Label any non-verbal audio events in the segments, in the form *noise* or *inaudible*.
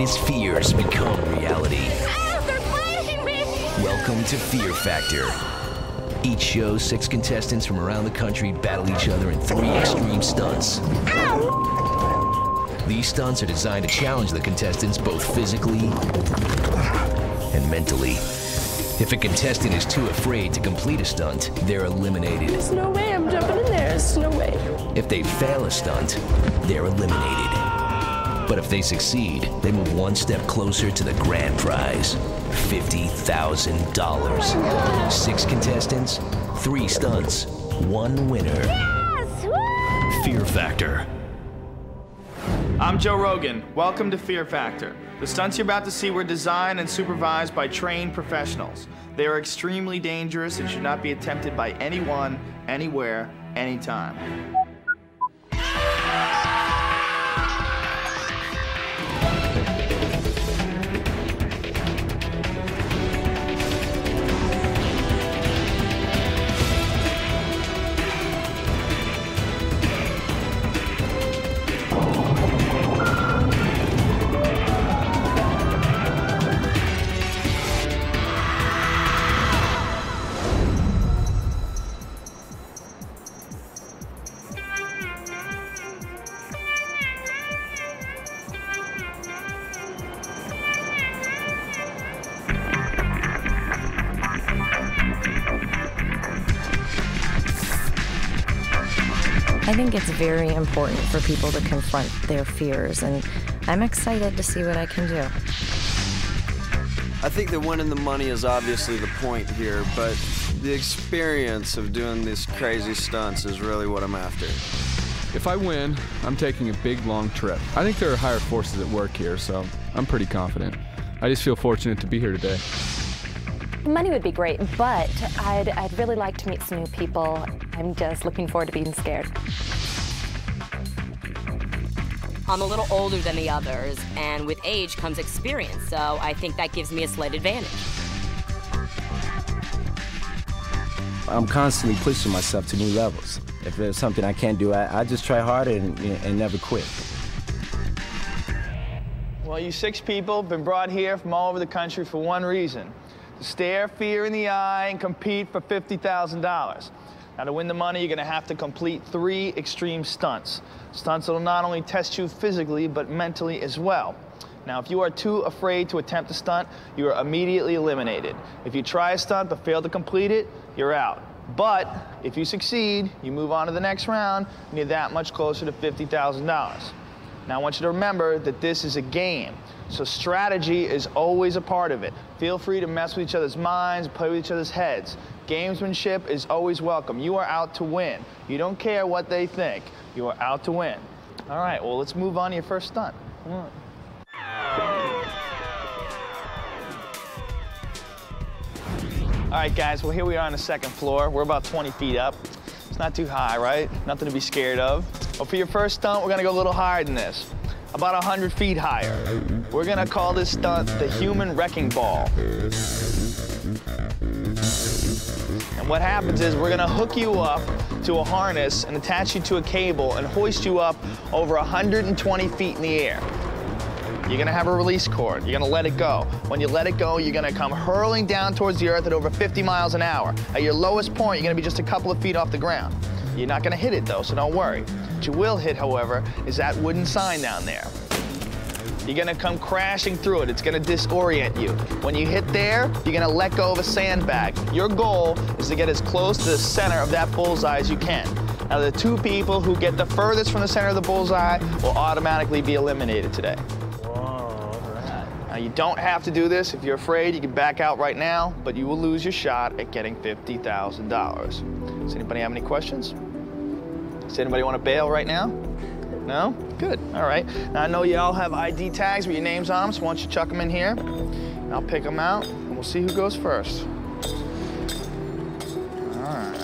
greatest fears become reality. They're biting me! Welcome to Fear Factor. Each show, six contestants from around the country battle each other in three extreme stunts. These stunts are designed to challenge the contestants both physically and mentally. If a contestant is too afraid to complete a stunt, they're eliminated. There's no way I'm jumping in there. There's no way. If they fail a stunt, they're eliminated. But if they succeed, they move one step closer to the grand prize $50,000. Six contestants, three stunts, one winner. Yes! Woo! Fear Factor. I'm Joe Rogan. Welcome to Fear Factor. The stunts you're about to see were designed and supervised by trained professionals. They are extremely dangerous and should not be attempted by anyone, anywhere, anytime. Think it's very important for people to confront their fears, and I'm excited to see what I can do. I think that winning the money is obviously the point here, but the experience of doing these crazy stunts is really what I'm after. If I win, I'm taking a big, long trip. I think there are higher forces at work here, so I'm pretty confident. I just feel fortunate to be here today. Money would be great, but I'd, I'd really like to meet some new people. I'm just looking forward to being scared. I'm a little older than the others, and with age comes experience, so I think that gives me a slight advantage. I'm constantly pushing myself to new levels. If there's something I can't do, I, I just try harder and, and never quit. Well, you six people have been brought here from all over the country for one reason to stare fear in the eye and compete for $50,000. Now, to win the money, you're going to have to complete three extreme stunts. Stunts that will not only test you physically, but mentally as well. Now, if you are too afraid to attempt a stunt, you are immediately eliminated. If you try a stunt but fail to complete it, you're out. But if you succeed, you move on to the next round, and you're that much closer to $50,000. Now, I want you to remember that this is a game. So strategy is always a part of it. Feel free to mess with each other's minds, play with each other's heads. Gamesmanship is always welcome. You are out to win. You don't care what they think. You are out to win. All right, well, let's move on to your first stunt. Come on. All right, guys, well, here we are on the second floor. We're about 20 feet up. It's not too high, right? Nothing to be scared of. Well, for your first stunt, we're gonna go a little higher than this. About 100 feet higher. We're gonna call this stunt the human wrecking ball. And what happens is we're gonna hook you up to a harness and attach you to a cable and hoist you up over 120 feet in the air. You're gonna have a release cord. You're gonna let it go. When you let it go, you're gonna come hurling down towards the earth at over 50 miles an hour. At your lowest point, you're gonna be just a couple of feet off the ground. You're not gonna hit it though, so don't worry. What you will hit, however, is that wooden sign down there. You're gonna come crashing through it. It's gonna disorient you. When you hit there, you're gonna let go of a sandbag. Your goal is to get as close to the center of that bullseye as you can. Now, the two people who get the furthest from the center of the bullseye will automatically be eliminated today. Whoa. Now, you don't have to do this. If you're afraid, you can back out right now, but you will lose your shot at getting $50,000. Does anybody have any questions? Does anybody want to bail right now? No? Good. All right. Now, I know you all have ID tags with your names on them, so why don't you chuck them in here? And I'll pick them out, and we'll see who goes first. All right.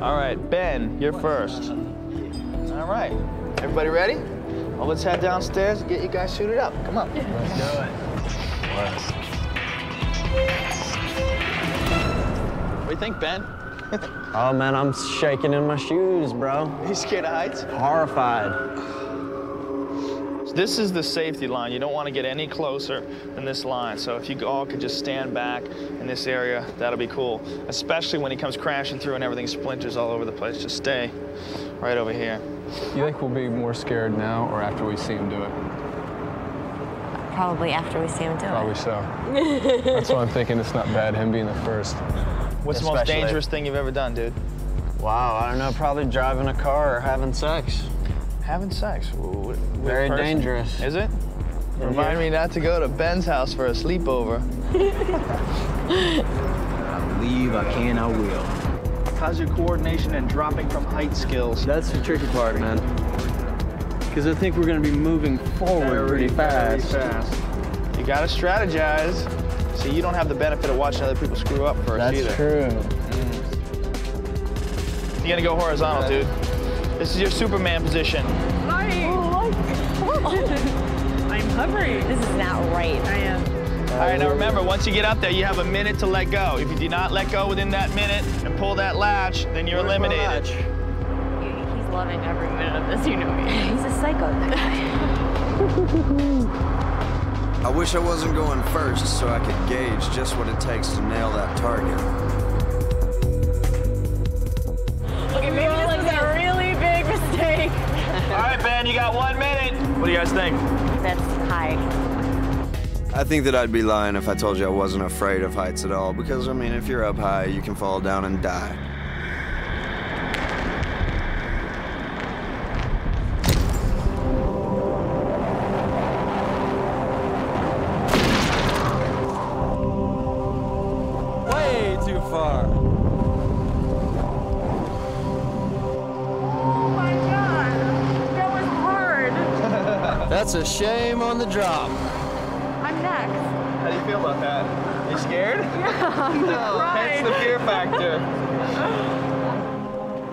All right, Ben, you're first. All right. Everybody ready? Well, let's head downstairs and get you guys suited up. Come on. Let's do it. What do you think, Ben? Oh man, I'm shaking in my shoes, bro. You scared of heights? Horrified. This is the safety line. You don't want to get any closer than this line. So if you all could just stand back in this area, that'll be cool. Especially when he comes crashing through and everything splinters all over the place. Just stay right over here. You think we'll be more scared now or after we see him do it? Probably after we see him do Probably it. Probably so. That's why I'm thinking it's not bad, him being the first. What's the most dangerous thing you've ever done, dude? Wow, I don't know, probably driving a car or having sex. Having sex. W- w- with Very person? dangerous. Is it? Remind me not to go to Ben's house for a sleepover. *laughs* I believe I can, I will. How's your coordination and dropping from height skills? That's the tricky part, man. Because I think we're going to be moving forward pretty fast. You gotta strategize. See, you don't have the benefit of watching other people screw up first That's either. true. You're gonna go horizontal, dude. This is your Superman position. I'm hovering. This is not right. I am. All right, now remember, once you get up there, you have a minute to let go. If you do not let go within that minute and pull that latch, then you're eliminated. He's loving every minute of this, you know me. He's a psycho, that guy. *laughs* I wish I wasn't going first so I could gauge just what it takes to nail that target. Okay, maybe this was a really big mistake. *laughs* All right, Ben, you got one minute. What do you guys think? That's high. I think that I'd be lying if I told you I wasn't afraid of heights at all, because, I mean, if you're up high, you can fall down and die. That's a shame on the drop. I'm next. How do you feel about that? You scared? Yeah, *laughs* I'm No, cry. hence the fear factor.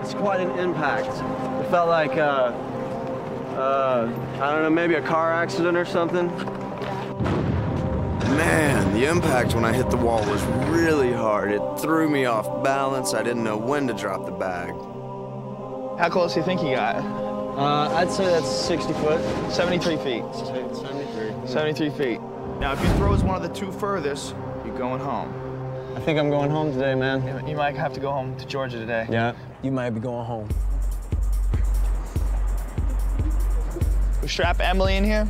*laughs* It's quite an impact. It felt like, uh, uh, I don't know, maybe a car accident or something. Man, the impact when I hit the wall was really hard. It threw me off balance. I didn't know when to drop the bag. How close do you think you got? Uh, I'd say that's 60 foot. 73 feet. 73. 73 feet. Now, if you throw as one of the two furthest, you're going home. I think I'm going home today, man. You might have to go home to Georgia today. Yeah. You might be going home. We strap Emily in here.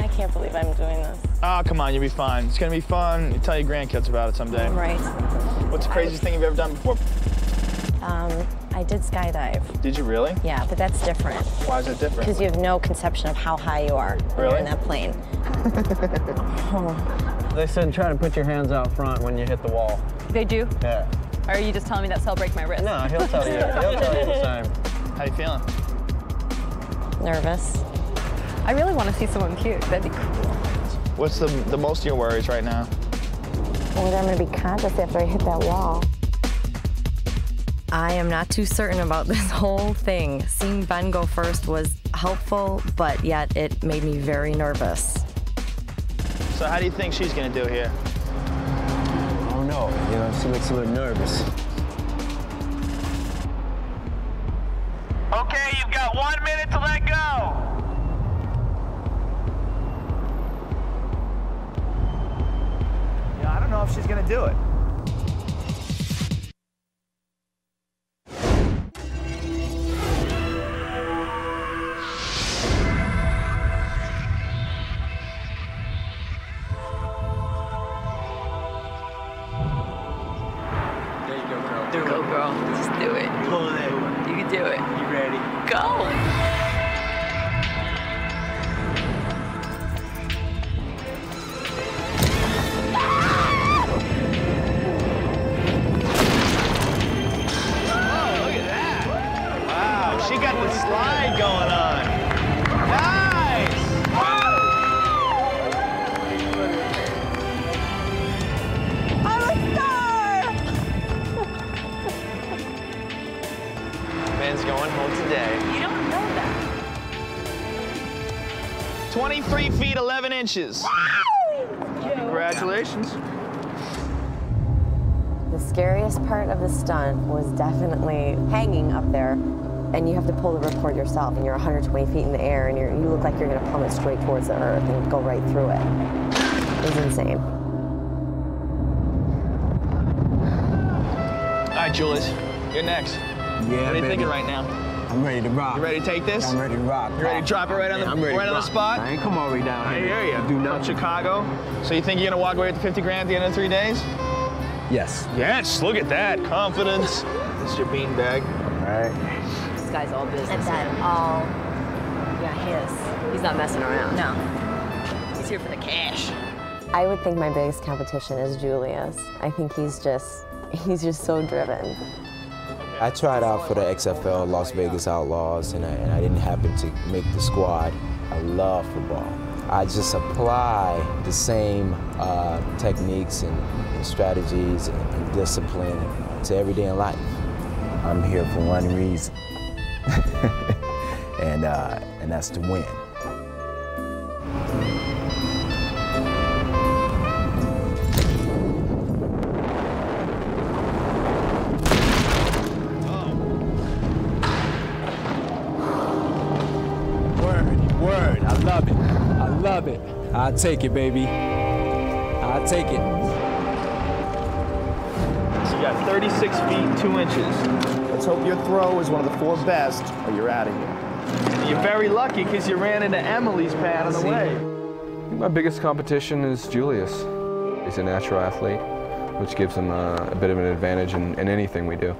I can't believe I'm doing this. Oh, come on, you'll be fine. It's gonna be fun. You tell your grandkids about it someday. Right. What's the craziest thing you've ever done before? I did skydive. Did you really? Yeah, but that's different. Why is it different? Because you have no conception of how high you are when Really? in that plane. oh. *laughs* They said try to put your hands out front when you hit the wall. They do? Yeah. Or are you just telling me that so I'll break my wrist? No, he'll tell you. *laughs* He'll tell you the same. How you feeling? Nervous. I really want to see someone cute. That'd be cool. What's the, the most of your worries right now? Whether I'm going to be conscious after I hit that wall. I am not too certain about *laughs* this whole thing. Seeing Ben go first was helpful, but yet it made me very nervous. So how do you think she's gonna do here? I don't know. You know, she looks a little nervous. Okay, you've got one minute to let go. Yeah, I don't know if she's gonna do it. Feet 11. Congratulations. The scariest part of the stunt was definitely hanging up there and you have to pull the ripcord yourself, and you're 120 feet in the air, and you're, you look like you're going to plummet straight towards the earth and go right through it. It was insane. All right, Julius, you're next. Yeah, What are you baby. thinking right now? I'm ready to rock. You ready to take this? I'm ready to rock. You ready to drop it right on the I'm ready to right on the rock. spot? I ain't come all the way down I here. hear you. Do From nothing. Chicago. So you think you're gonna walk away with the 50 grand at the end of three days? Yes. Yes. Look at that confidence. This is your beanbag. All right. This guy's all business. And then all, yeah, his. He's not messing around. No. He's here for the cash. I would think my biggest competition is Julius. I think he's just, he's just so driven. I tried out for the XFL Las Vegas Outlaws, and I, and I didn't happen to make the squad. I love football. I just apply the same uh, techniques and, and strategies and, and discipline to everyday in life. I'm here for one reason, *laughs* and, uh, and that's to win. Take it, baby. I'll take it. So you got 36 feet, two inches. Let's hope your throw is one of the four best, or you're out of here. You're very lucky because you ran into Emily's pad on the way. My biggest competition is Julius. He's a natural athlete, which gives him a, a bit of an advantage in, in anything we do.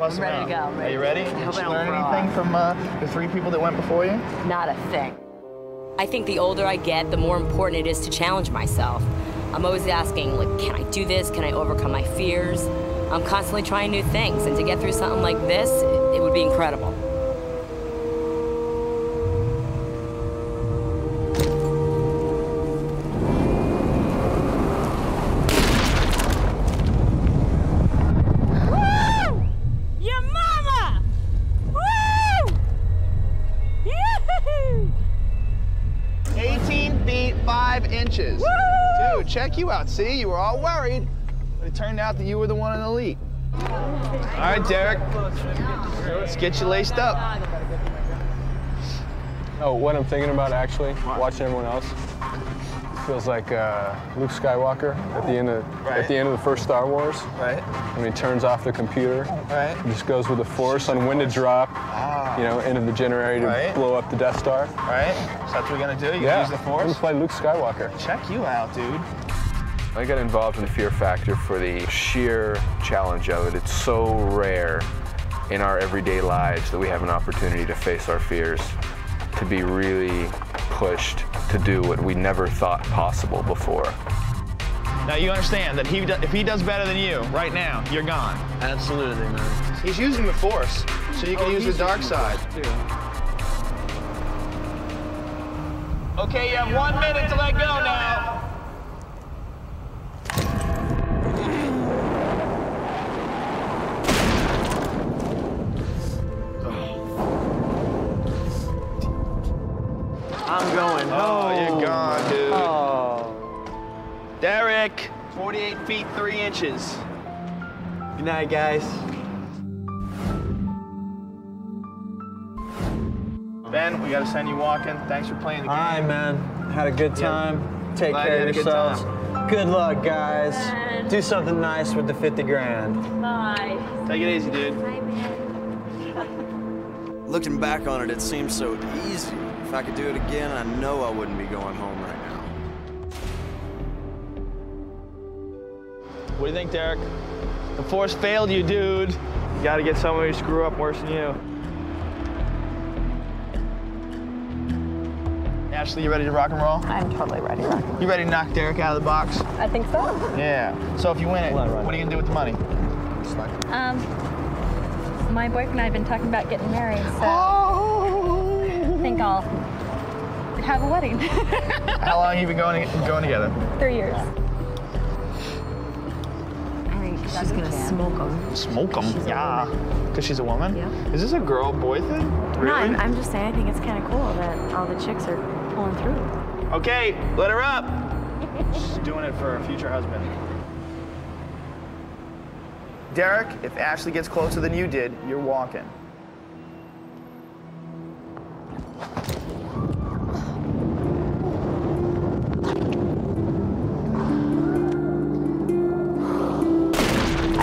I'm ready to go, I'm Are you ready? I Did hope you I don't learn anything from uh, the three people that went before you? Not a thing. I think the older I get, the more important it is to challenge myself. I'm always asking, like, can I do this? Can I overcome my fears? I'm constantly trying new things, and to get through something like this, it, it would be incredible. 18 feet, 5 inches. Dude, check you out. See, you were all worried, but it turned out that you were the one in the lead. All right, Derek. Let's get you laced up. Oh, what I'm thinking about actually, watching everyone else, feels like uh, Luke Skywalker at the end of Right. at the end of the first Star Wars. Right. When he turns off the computer, Right. he just goes with the Force on when to drop, you know, into the generator to Right. blow up the Death Star. All right. So that's what we're going to do? You yeah, use the I'm force? gonna play Luke Skywalker. Check you out, dude. I got involved in the Fear Factor for the sheer challenge of it. It's so rare in our everyday lives that we have an opportunity to face our fears, to be really pushed to do what we never thought possible before. Now you understand that he do, if he does better than you right now, you're gone. Absolutely, man. He's using the force, so you can Oh, use the dark using the side. Too. Okay, you have one minute to let go now. I'm going Oh, home. you're oh. gone, dude. Oh. Derek, 48 feet, 3 inches. Good night, guys. Ben, we gotta send you walking. Thanks for playing the All game. right, man. Had a good time. Take Glad care you of had a good yourselves. Good luck, guys. Do something nice with the 50 grand. Bye. Take it easy, dude. *laughs* Looking back on it, it seems so easy. If I could do it again, I know I wouldn't be going home right now. What do you think, Derek? The force failed you, dude. You gotta get someone who screw up worse than you. Ashley, you ready to rock and roll? I'm totally ready to rock. You ready to knock Derek out of the box? I think so. Yeah. So if you win it, what are you gonna do with the money? Um, my boyfriend and I have been talking about getting married, so I think I'll have a wedding. *laughs* How long have you been going going together? Three years. I think she's gonna smoke them. Smoke them? Yeah. Because she's a woman? Yeah. Is this a girl boy thing? Really? No, I'm, I'm just saying, I think it's kind of cool that all the chicks are pulling through. Okay, let her up. *laughs* She's doing it for her future husband. Derek, if Ashley gets closer than you did, you're walking.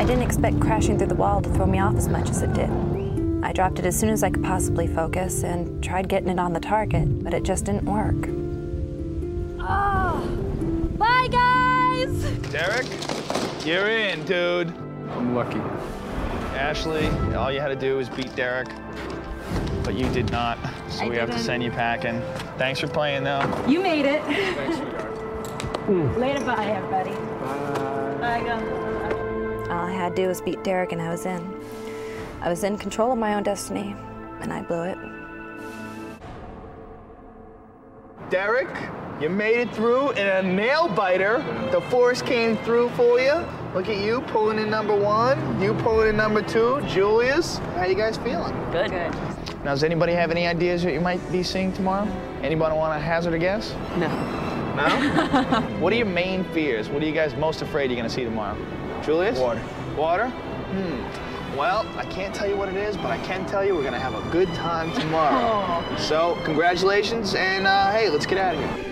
I didn't expect crashing through the wall to throw me off as much as it did. I dropped it as soon as I could possibly focus and tried getting it on the target, but it just didn't work. Oh. Bye, guys! Derek, you're in, dude. I'm lucky. Ashley, all you had to do was beat Derek, but you did not, so I we have to send you packing. Thanks for playing, though. You made it. Thanks, sweetheart. *laughs* Later, bye, everybody. Bye. Bye, guys. All I had to do was beat Derek and I was in. I was in control of my own destiny, and I blew it. Derek, you made it through in a nail biter. The force came through for you. Look at you pulling in number one, you pulling in number two. Julius, how you guys feeling? Good. Good. Now, does anybody have any ideas what you might be seeing tomorrow? Anybody want to hazard a guess? No. No? *laughs* what are your main fears? What are you guys most afraid you're going to see tomorrow? Julius? Water. Water? Hmm. Well, I can't tell you what it is, but I can tell you we're going to have a good time tomorrow. *laughs* so, congratulations, and uh, hey, let's get out of here.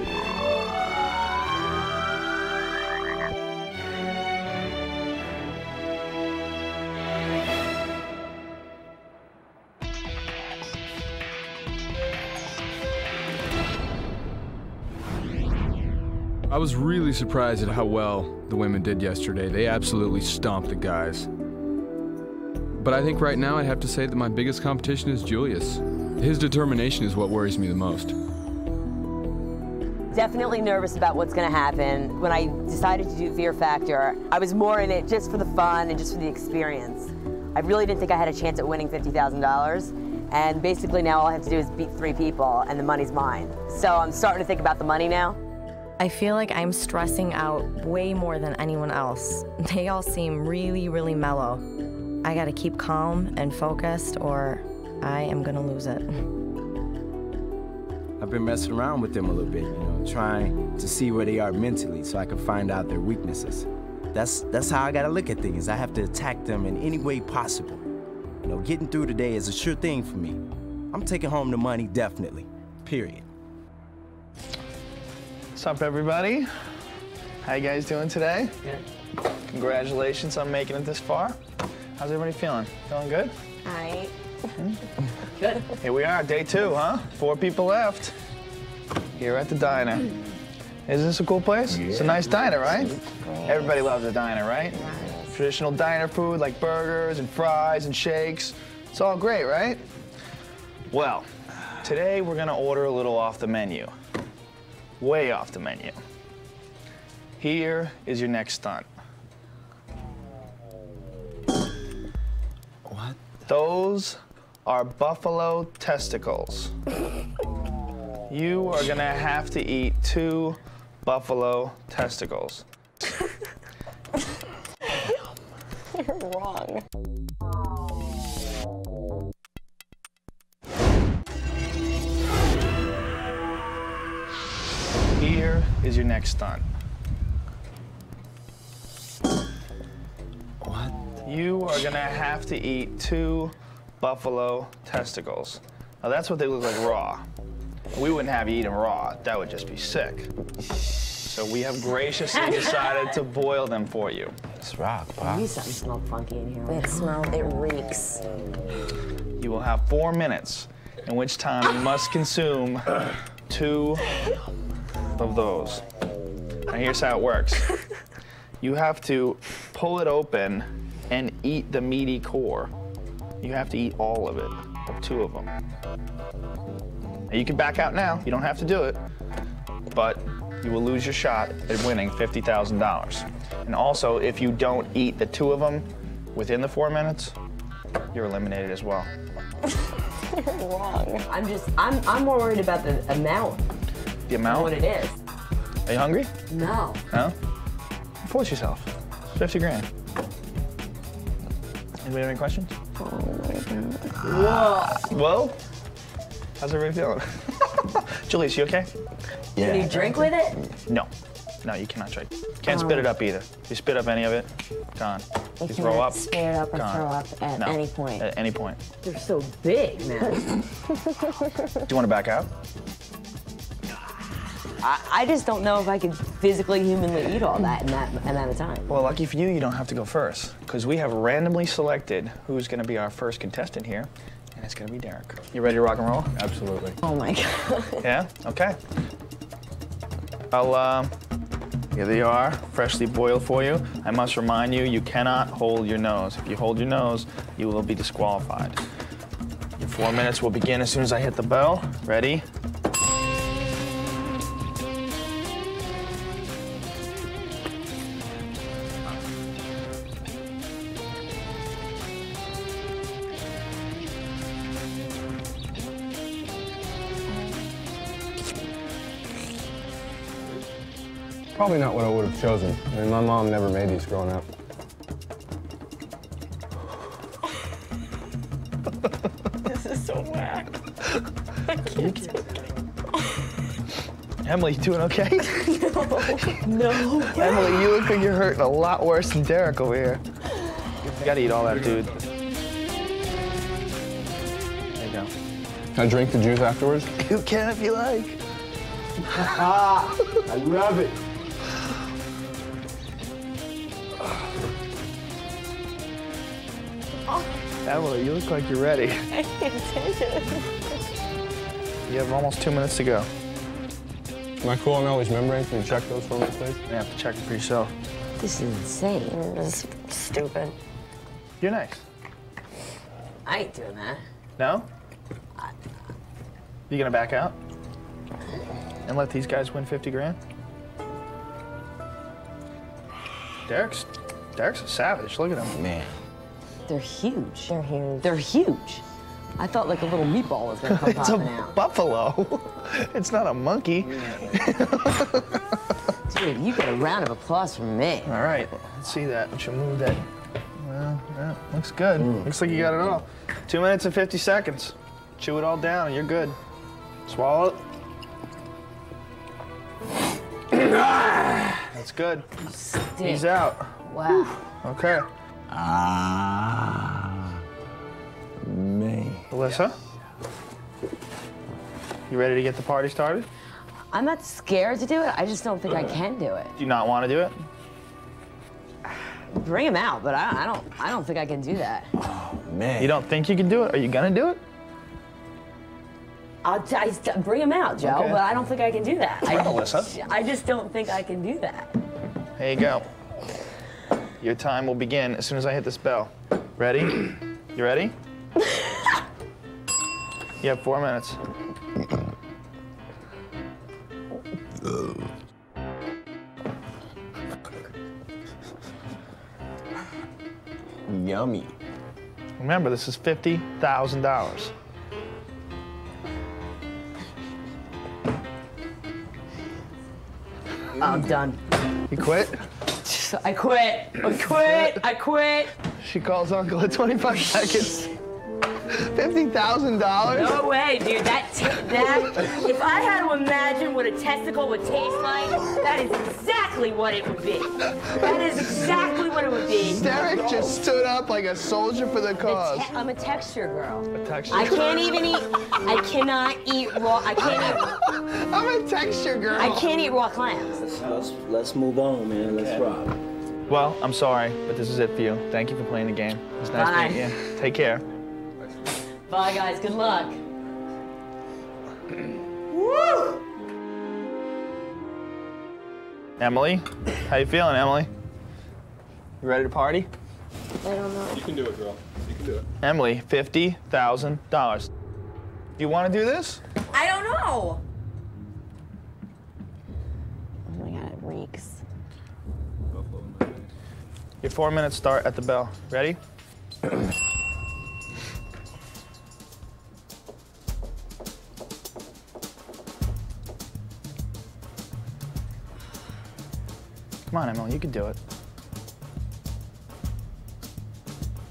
Was really surprised at how well the women did yesterday. They absolutely stomped the guys. But I think right now I'd have to say that my biggest competition is Julius. His determination is what worries me the most. Definitely nervous about what's going to happen. When I decided to do Fear Factor, I was more in it just for the fun and just for the experience. I really didn't think I had a chance at winning $50,000. And basically now all I have to do is beat three people and the money's mine. So I'm starting to think about the money now. I feel like I'm stressing out way more than anyone else. *laughs* They all seem really, really mellow. I gotta keep calm and focused, or I am gonna lose it. *laughs* I've been messing around with them a little bit, you know, trying to see where they are mentally so I can find out their weaknesses. That's that's how I gotta look at things. I have to attack them in any way possible. You know, getting through today is a sure thing for me. I'm taking home the money definitely. Period. What's up, everybody? How you guys doing today? Good. Congratulations on making it this far. How's everybody feeling? Feeling good? I. Mm-hmm. Good. Here we are, day two, huh? Four people left. Here at the diner. Is this a cool place? It's a nice diner, right? Everybody loves a diner, right? Traditional diner food like burgers and fries and shakes. It's all great, right? Well, today we're gonna order a little off the menu. Way off the menu. Here is your next stunt. What? Those are buffalo testicles. You are gonna have to eat two buffalo testicles. *laughs* You're wrong. Is your next stunt. What? You are gonna have to eat two buffalo testicles. Now that's what they look like raw. We wouldn't have you eat them raw. That would just be sick. So we have graciously *laughs* decided to boil them for you. It's rock, I knew something smelled funky in here. It smells, it reeks. You will have four minutes in which time you must consume two of those. Now here's how it works. *laughs* You have to pull it open and eat the meaty core. You have to eat all of it, or two of them. Now you can back out now, you don't have to do it, but you will lose your shot at winning $50,000. And also, if you don't eat the two of them within the four minutes, you're eliminated as well. *laughs* Wrong. I'm just, I'm, I'm more worried about the amount. The than amount? What it is. Are you hungry? No. No? Force yourself. 50 grand. Anybody have any questions? Oh Whoa. Whoa. How's everybody feeling? *laughs* Julius, you okay? Yeah. Can you drink with it? No. No, you cannot drink. Can't oh. spit it up either. If you spit up any of it, gone. You you throw cannot up, spit it up or gone. throw up at No, any point. At any point. They're so big, man. *laughs* Do you want to back out? I, I just don't know if I could physically, humanly eat all that in that amount of time. Well, lucky for you, you don't have to go first, because we have randomly selected who's going to be our first contestant here, and it's going to be Derek. You ready to rock and roll? Absolutely. Oh my God. *laughs* Yeah? Okay. I'll, uh, here they are, freshly boiled for you. I must remind you, you cannot hold your nose. If you hold your nose, you will be disqualified. Your four minutes will begin as soon as I hit the bell. Ready? Probably not what I would have chosen. I mean, my mom never made these growing up. This is so whack. I can't take it. Emily, you doing okay? *laughs* No. *laughs* Emily, you look like you're hurting a lot worse than Derek over here. You gotta eat all that, dude. There you go. Can I drink the juice afterwards? You can if you like. *laughs* Ah, I love it. Emily, you look like you're ready. *laughs* I can't take it. You have almost two minutes to go. Am I cool on all these membranes? Can you check those for me, please? You have to check them for yourself. This is insane. This is stupid. You're next. I ain't doing that. No? You gonna back out? And let these guys win 50 grand? Derek's, Derek's a savage. Look at him. Man. They're huge. They're huge. They're huge. I thought like a little meatball was gonna *laughs* come it's a popping out. buffalo. *laughs* it's not a monkey. *laughs* Dude, you get a round of applause from me. All right, let's see that. Let's move that. Well, yeah, looks good. Mm. Looks like you got it all. Two minutes and 50 seconds. Chew it all down and you're good. Swallow it. *coughs* That's good. He's out. Wow. Okay. Ah. Man. Alyssa? You ready to get the party started? I'm not scared to do it. I just don't think I can do it. Do you not want to do it? Bring him out, but I, I don't. I don't think I can do that. Oh man. You don't think you can do it? Are you gonna do it? I'll t- I bring him out, Joe, Okay. but I don't think I can do that. I, Alyssa. I just don't think I can do that. There you go. Your time will begin as soon as I hit this bell. Ready? You ready? *laughs* you have four minutes. Yummy. Remember, this is $50,000. I'm done. You quit? I quit. I quit. I quit. She calls uncle at 25 seconds. $50,000? No way, dude. That t- that if I had to imagine what a testicle would taste like, that is exactly what it would be. That is exactly what it would be. Derek just stood up like a soldier for the cause. Te- I'm a texture girl. A texture I can't even eat. I cannot eat raw. I can't eat. *laughs* I'm a texture girl. I can't eat raw clams. Let's, let's move on, man. Let's rock. Well, I'm sorry, but this is it for you. Thank you for playing the game. It's nice Bye. meeting you. Take care. Bye, guys. Good luck. Woo! Emily, how you feeling, Emily? You ready to party? I don't know. You can do it, girl. You can do it. Emily, fifty thousand dollars. Do you want to do this? I don't know. Oh my god, it reeks. Your four minutes start at the bell. Ready? *clears throat* Come on, Emily, you can do it.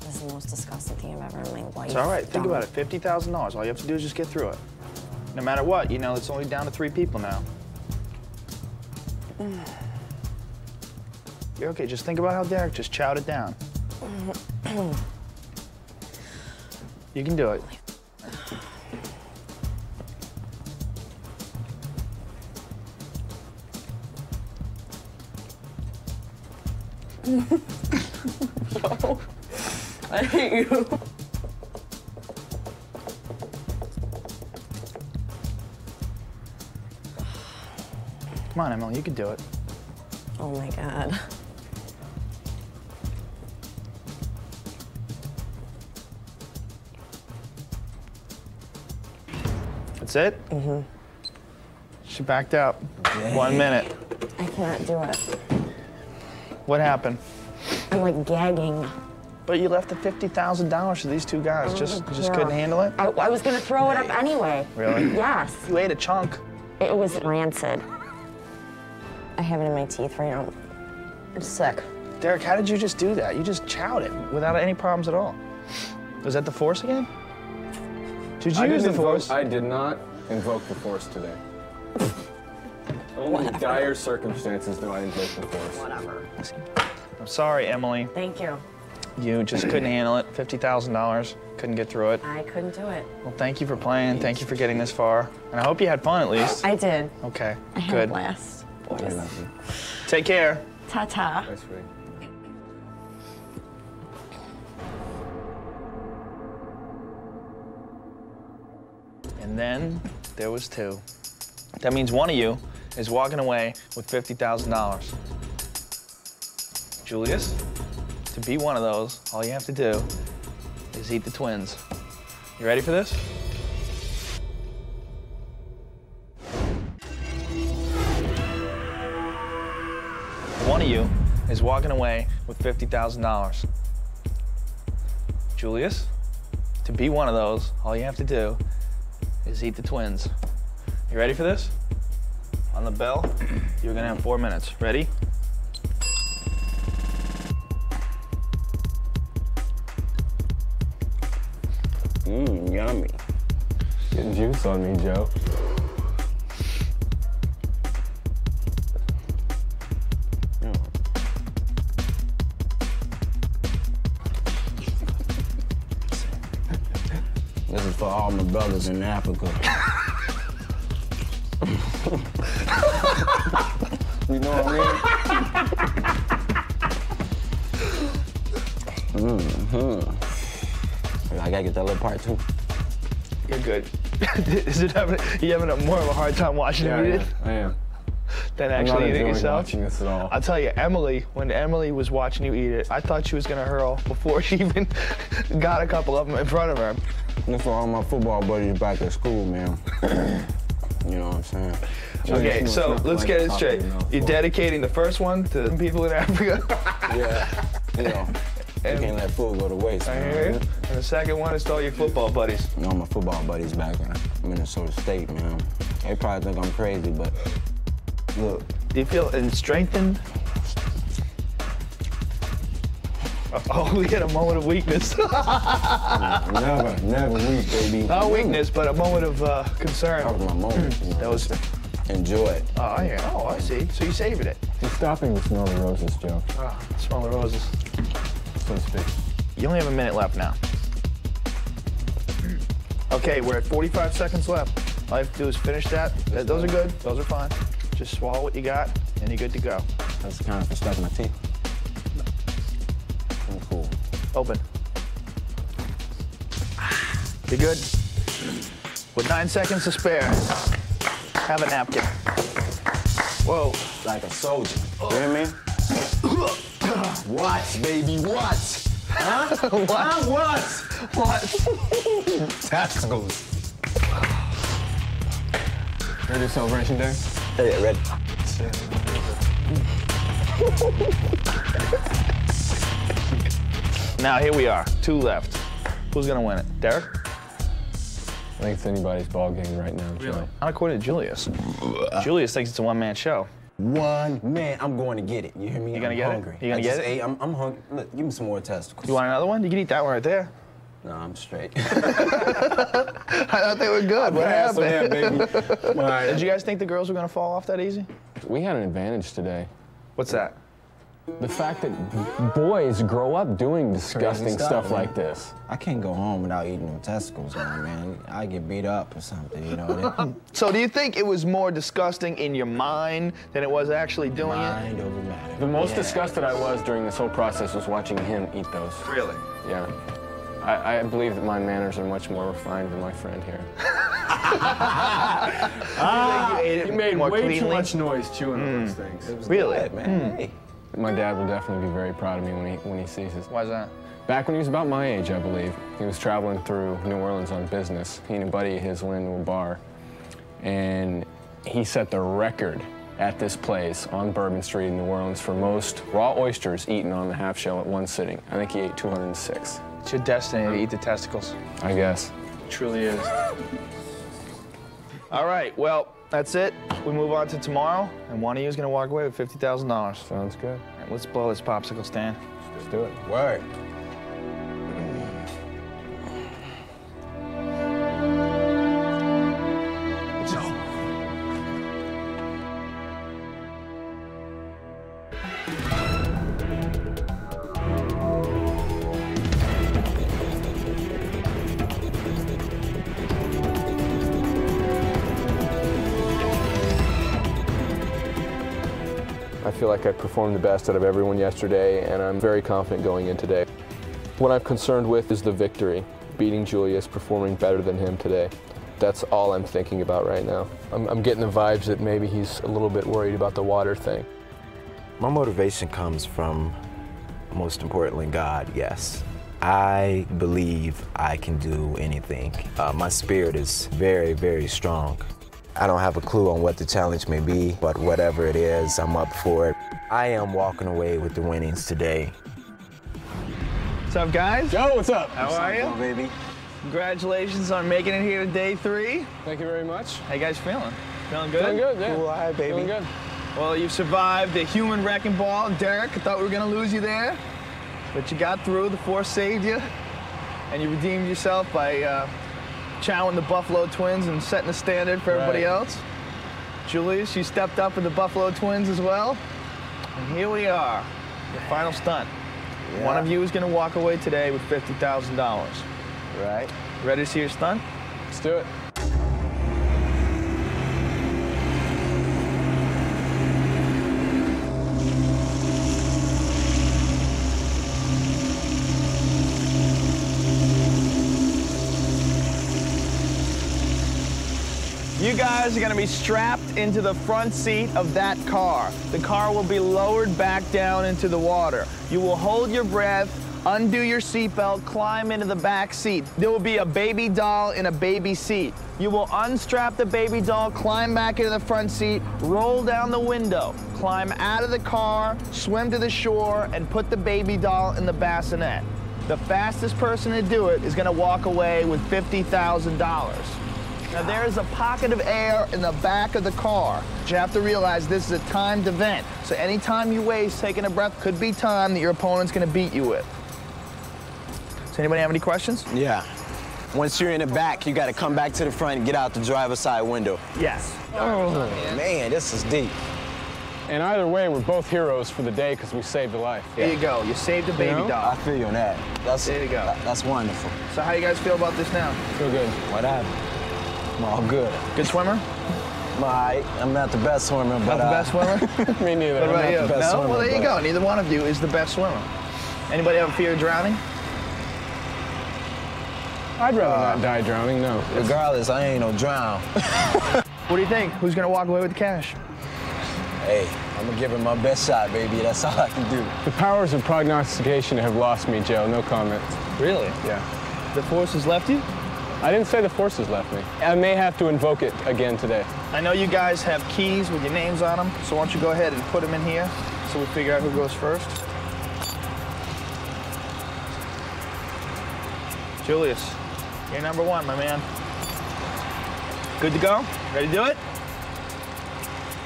This is the most disgusting thing I've ever in my life. It's all right. Think done. about it. Fifty thousand dollars. All you have to do is just get through it. No matter what, you know it's only down to three people now. *sighs* You're okay. Just think about how Derek just chowed it down. *clears throat* You can do it. No. I hate you. Come on, Emily, you can do it. Oh my God. That's it? Mm-hmm. She backed out. One minute. I can't do it. What happened? I'm like gagging. But you left the fifty thousand dollars to these two guys. Oh just just couldn't handle it. I, I was gonna throw it up anyway. Really? Yes. You ate a chunk. It was rancid. I have it in my teeth right now. I'm sick. Derek, how did you just do that? You just chowed it without any problems at all. Was that the force again? Did you I use the didn't invoke- force? I did not invoke the force today. Only in dire circumstances do I invoke the force. Whatever. I'm sorry, Emily. Thank you. You just couldn't handle it. Fifty thousand dollars. Couldn't get through it. I couldn't do it. Well, thank you for playing. Thank you for getting this far. And I hope you had fun at least. I did. Okay. I had Good. a blast. Boys. Take care. Ta ta. And then there was two. That means one of you is walking away with $50,000. Julius, to be one of those, all you have to do is eat the twins. You ready for this? One of you is walking away with $50,000. Julius, to be one of those, all you have to do is eat the twins. You ready for this? On the bell, you're gonna have four minutes. Ready? Mmm, yummy. Getting juice on me, Joe. This is for all my brothers in Africa. *laughs* You know what I mean? Mm-hmm. I gotta get that little part too. You're good. *laughs* is it having, you having a more of a hard time watching Yeah, him I am. it I am. than I'm not actually eating it yourself? watching this at all. I'll tell you, Emily, when Emily was watching you eat it, I thought she was gonna hurl before *laughs* she even got a couple of them in front of her. This for all my football buddies back at school, man. *clears throat* you know what I'm saying? Okay, so let's get it straight. You're dedicating the first one to people in Africa. *laughs* Yeah. *laughs* You know, you can't let food go to waste. I hear you. And the second one is to all your football buddies. You know, my football buddies back in Minnesota State, man. They probably think I'm crazy, but look. Do you feel and strengthened? *laughs* Oh, we had a moment of weakness. *laughs* never, never weak, baby. Not weakness, but a moment of uh, concern. About moments. you know, That was. Enjoy it. Oh, yeah. Oh, I see. So you savored it. You're stopping to smell the roses, Joe. Ah, smell the roses. So to speak. You only have a minute left now. Okay, we're at 45 seconds left. All you have to do is finish that. Th- Those are good. Those are fine. Just swallow what you got, and you're good to go. That's kind of for stuck in my teeth. I'm cool. Open. You're good. With nine seconds to spare, have a napkin. Whoa. Like a soldier. You hear me? *coughs* What, baby? What? Huh? *laughs* what? Huh? What? What? *laughs* Testicles. Ready for celebration day? Hey, ready? *laughs* Now here we are. Two left. Who's gonna win it? Derek? I think it's anybody's ball game right now, Joe. Not according to Julius. Julius thinks it's a one-man show. One man, I'm going to get it. You hear me? You gonna I'm get it? hungry. You gonna I get just it? ate. I'm, I'm hungry. Look, give me some more testicles. You want another one? You can eat that one right there. No, I'm straight. *laughs* I thought they were good. What happened? that, baby. *laughs* All right. Did you guys think the girls were gonna fall off that easy? We had an advantage today. What's that? The fact that boys grow up doing disgusting Crazy stuff, man. like this. I can't go home without eating no testicles, man. man. I get beat up or something, you know. *laughs* So do you think it was more disgusting in your mind than it was actually doing Mind over matter. The most Yeah. disgusted I was during this whole process was watching him eat those. Really? Yeah. I, I believe that my manners are much more refined than my friend here. *laughs* Ah, you ate it he made more way too much noise chewing on those things. Really? Good, man. Hey. My dad will definitely be very proud of me when he when he sees this. Why's that? Back when he was about my age, I believe, he was traveling through New Orleans on business. He and a buddy of his went into a bar, and he set the record at this place on Bourbon Street in New Orleans for most raw oysters eaten on the half shell at one sitting. I think he ate 206. It's your destiny to eat the testicles. I guess. It truly is. All right, well, that's it. We move on to tomorrow, and one of you is gonna walk away with $50,000. Sounds good. Right, let's blow this popsicle stand. Let's do it. Word. Like I performed the best out of everyone yesterday, and I'm very confident going in today. What I'm concerned with is the victory, beating Julius, performing better than him today. That's all I'm thinking about right now. I'm, I'm getting the vibes that maybe he's a little bit worried about the water thing. My motivation comes from, most importantly, God, yes. I believe I can do anything. Uh, my spirit is very, very strong. I don't have a clue on what the challenge may be, but whatever it is, I'm up for it. I am walking away with the winnings today. What's up, guys? Joe, what's up? How are you? baby? Congratulations on making it here to day three. Thank you very much. How you guys feeling? Feeling good? Feeling good, yeah. Cool eye, baby. Feeling good. Well, you survived the human wrecking ball. Derek, I thought we were gonna lose you there, but you got through. The force saved you, and you redeemed yourself by uh, chowing the Buffalo Twins and setting the standard for everybody Right. else. Julius, you stepped up with the Buffalo Twins as well. And here we are, the final stunt. One of you is gonna walk away today with $50,000. Right? Ready to see your stunt? Let's do it. Guys are gonna be strapped into the front seat of that car. The car will be lowered back down into the water. You will hold your breath, undo your seatbelt, climb into the back seat. There will be a baby doll in a baby seat. You will unstrap the baby doll, climb back into the front seat, roll down the window, climb out of the car, swim to the shore, and put the baby doll in the bassinet. The fastest person to do it is gonna walk away with $50,000. Now there is a pocket of air in the back of the car. But you have to realize this is a timed event. So any time you waste taking a breath could be time that your opponent's gonna beat you with. Does anybody have any questions? Yeah. Once you're in the back, you got to come back to the front and get out the driver's side window. Yes. Oh, man, this is deep. And either way, we're both heroes for the day because we saved a life. There you go. You saved a baby know? doll. I feel you on that. That's, There you go. that- that's wonderful. So how you guys feel about this now? Feel good. What happened? I'm all good. Good swimmer? I'm. I'm not the best swimmer, but Not the uh, best swimmer? *laughs* Me neither. what I'm about not you? the best no? swimmer, well, there you go. Neither one of you is the best swimmer. Anybody have a fear of drowning? I'd rather not die drowning, no. regardless, I ain't no drown. *laughs* What do you think? Who's gonna walk away with the cash? hey, I'm gonna give it my best shot, baby. That's all I can do. The powers of prognostication have lost me, Joe. No comment. Really? Yeah. The force has left you? I didn't say the forces left me. I may have to invoke it again today. I know you guys have keys with your names on them, so why don't you go ahead and put them in here so we figure out who goes first. Julius, you're number one, my man. Good to go? Ready to do it?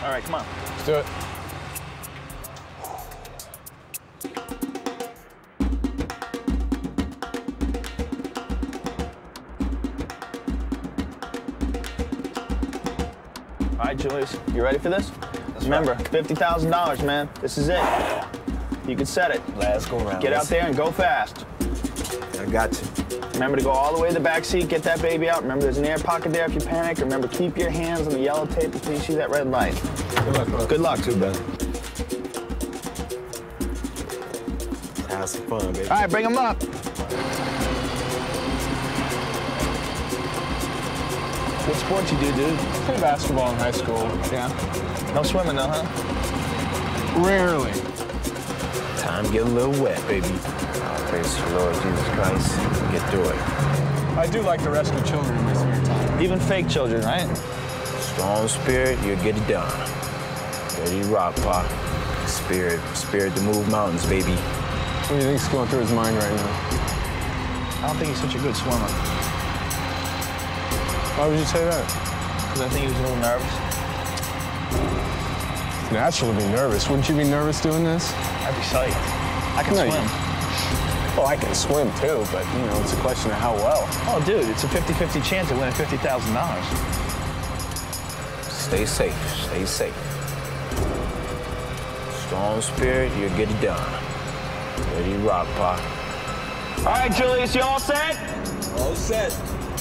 All right, come on. Let's do it. Right, you ready for this? Remember, $50,000, man. This is it. You can set it. Let's go around. Get out there and go fast. I got you. Remember to go all the way to the back seat, get that baby out. Remember there's an air pocket there if you panic. Remember, keep your hands on the yellow tape until you see that red light. Good luck, bro. Good luck. Too bad. Have some fun, baby. All right, bring them up. What sport you do, dude? Play basketball in high school. Yeah. No swimming though, huh? Rarely. Time to get a little wet, baby. Oh, praise the Lord Jesus Christ. Get through it. I do like to rescue children in my spare time. Even fake children, right? Strong spirit, you'll get it done. Ready to rock, Pa. Spirit, spirit to move mountains, baby. What do you think's going through his mind right now? I don't think he's such a good swimmer. Why would you say that? Because I think he was a little nervous. It's natural to be nervous. Wouldn't you be nervous doing this? I'd be psyched. I can No, you- swim. Well, I can swim too, but you know, it's a question of how well. Oh, dude, it's a 50-50 chance of winning $50,000. Stay safe, stay safe. Strong spirit, you'll get it done. Ready to rock, Pa. All right, Julius, you all set? All set.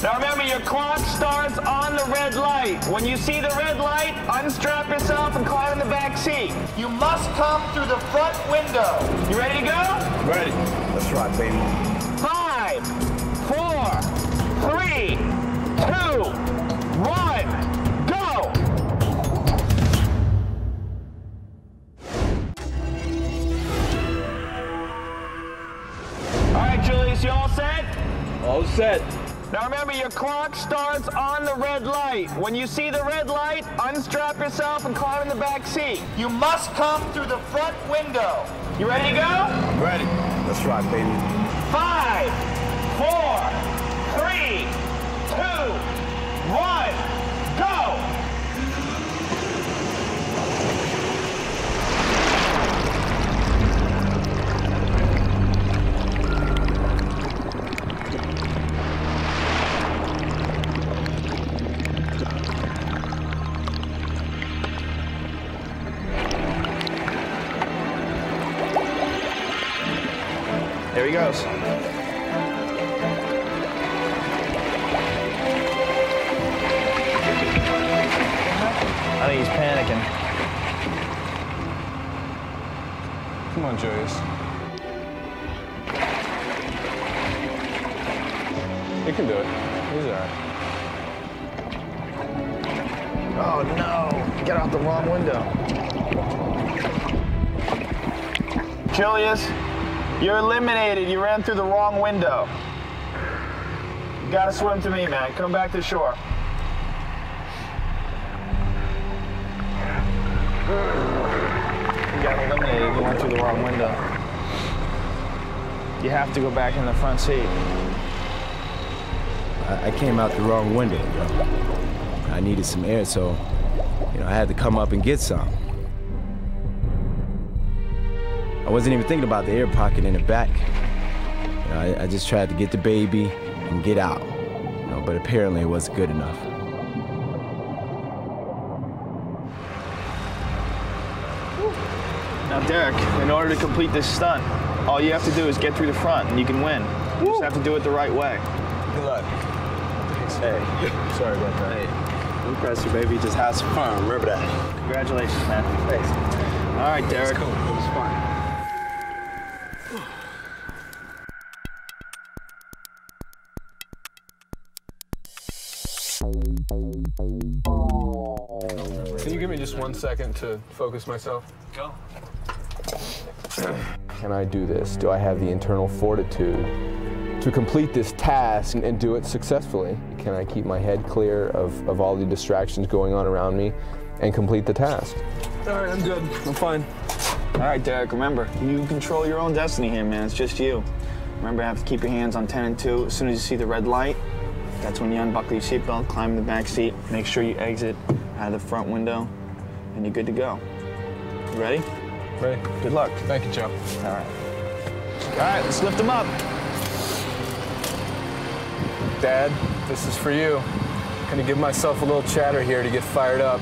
Now remember, your clock starts on the red light. When you see the red light, unstrap yourself and climb in the back seat. You must come through the front window. You ready to go? Ready. Let's rock, baby. Five, four, three, two, one, go! All right, Julius, you all set? All set. Now remember, your clock starts on the red light. When you see the red light, unstrap yourself and climb in the back seat. You must come through the front window. You ready to go? Ready. Let's rock, baby. Five, four, three, two, one, go! He goes. You're eliminated. You ran through the wrong window. You gotta swim to me, man. Come back to shore. You got eliminated. You went through the wrong window. You have to go back in the front seat. I, came out the wrong window. I needed some air, so, you know, I had to come up and get some. Wasn't even thinking about the air pocket in the back. You know, I, I just tried to get the baby and get out. You know, but apparently it wasn't good enough. Now, Derek, in order to complete this stunt, all you have to do is get through the front and you can win. You just have to do it the right way. Good luck. Hey, *laughs* sorry about that. Hey, don't press your baby, just have some fun. Remember that. Congratulations, man. Thanks. All right, Derek. cool. It was fun. One second to focus myself? Go. Can I do this? Do I have the internal fortitude to complete this task and do it successfully? Can I keep my head clear of, of all the distractions going on around me and complete the task? All right, I'm good. I'm fine. All right, Derek, remember, you control your own destiny here, man. It's just you. Remember, you have to keep your hands on 10 and 2. As soon as you see the red light, that's when you unbuckle your seatbelt, climb in the back seat, make sure you exit out of the front window, and you're good to go. You ready? Ready? Good luck. Thank you, Joe. All right. All right, let's lift him up. Dad, this is for you. Gonna give myself a little chatter here to get fired up.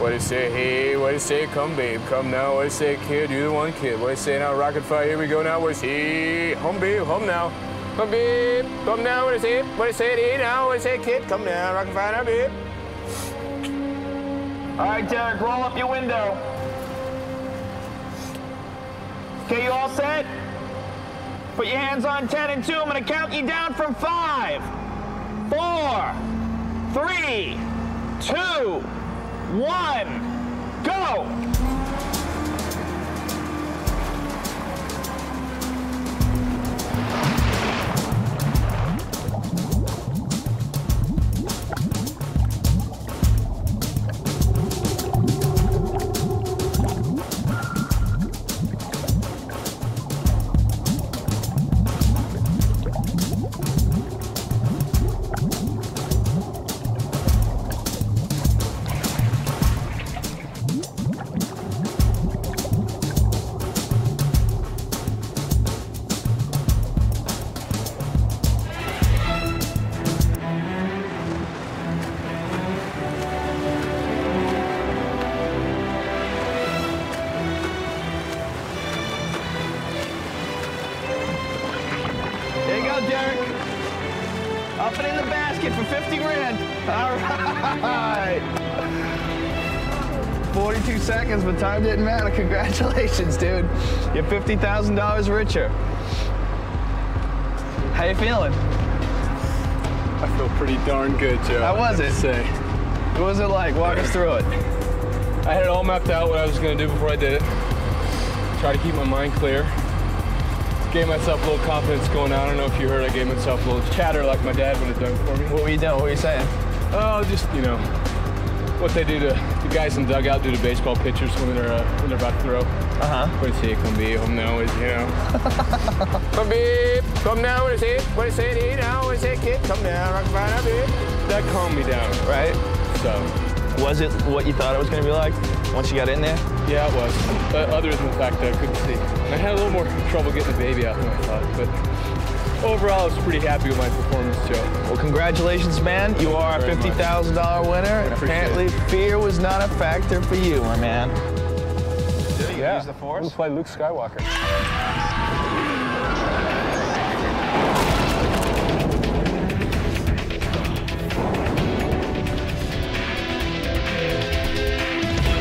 What do you say, hey? What do you say, come babe, come now. What do you say, kid? You're the one kid. What do you say now, rocket fire? Here we go now. What do you say, home babe, home now. Come babe, come now. What do you say? What do you say, hey now? What do you say, kid? Come now, rocket fire now, babe. All right, Derek, roll up your window. Okay, you all set? Put your hands on 10 and 2. I'm going to count you down from 5, 4, 3, 2, 1, go! All right. 42 seconds, but time didn't matter. Congratulations, dude. You're $50,000 richer. How you feeling? I feel pretty darn good, Joe. How was it? Say. What was it like? Walk us through it. I had it all mapped out what I was going to do before I did it. Try to keep my mind clear. Gave myself a little confidence going on. I don't know if you heard, I gave myself a little chatter like my dad would have done for me. What were you doing? What were you saying? Oh, just, you know, what they do to the guys in the dugout do to baseball pitchers when they're, uh, when they're about to throw. Uh-huh. What is he? Come be home now is, you know. come be, come now, what is it? What is it? Hey now, what is it, kid? Come down, rock fine, up here. That calmed me down. Right? So. Was it what you thought it was going to be like once you got in there? Yeah, it was. Uh, other than the fact that I couldn't see. I had a little more trouble getting the baby out than I thought, but overall, I was pretty happy with my performance, Joe. Well, congratulations, man. You are a $50,000 winner. And apparently, fear was not a factor for you, my man. Yeah, use the force? I'm play Luke Skywalker.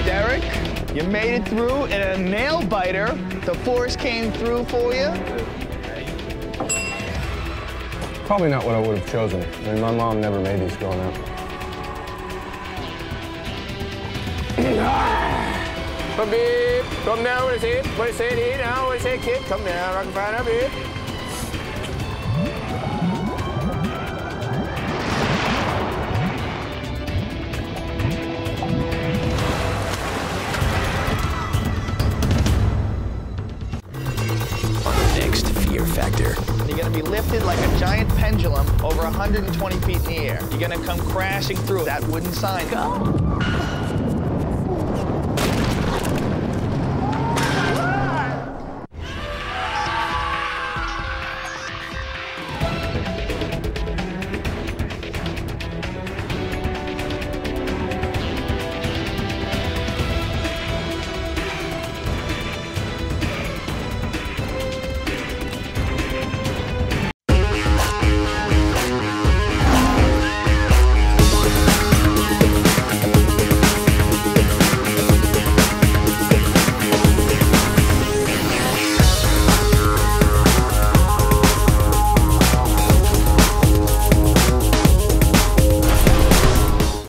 Derek, you made it through in a nail biter. The force came through for you. Probably not what I would have chosen. I mean, my mom never made these growing up. Come babe, come now, what is it? What is it, hey now, what is it, kid? Come now, rocket fire find babe. On be lifted like a giant pendulum over 120 feet in the air. You're to come crashing through that wooden sign. Go!